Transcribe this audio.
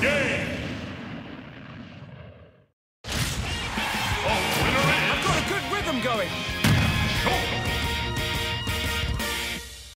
Game!